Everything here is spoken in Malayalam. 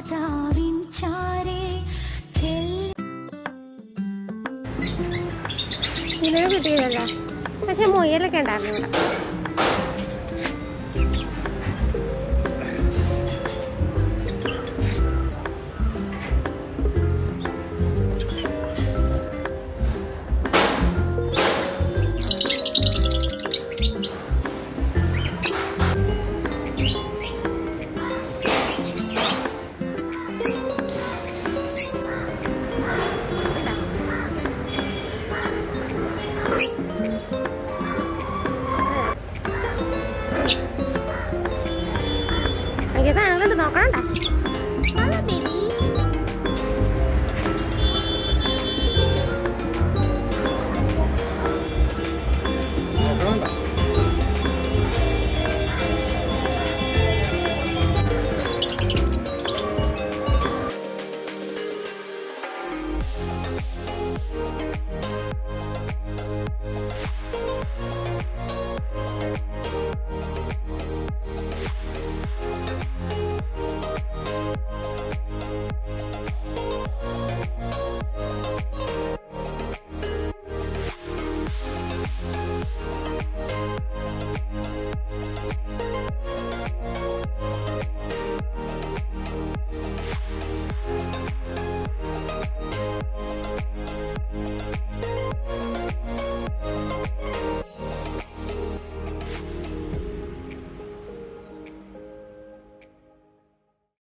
രാധാവിൻ ചാരേ ഇലകൾ കിട്ടിയില്ലല്ലോ പക്ഷെ മുയലൊക്കെ ഉണ്ടായിരുന്നു ഇവിടെ Thank you. Uganda. Hello, baby.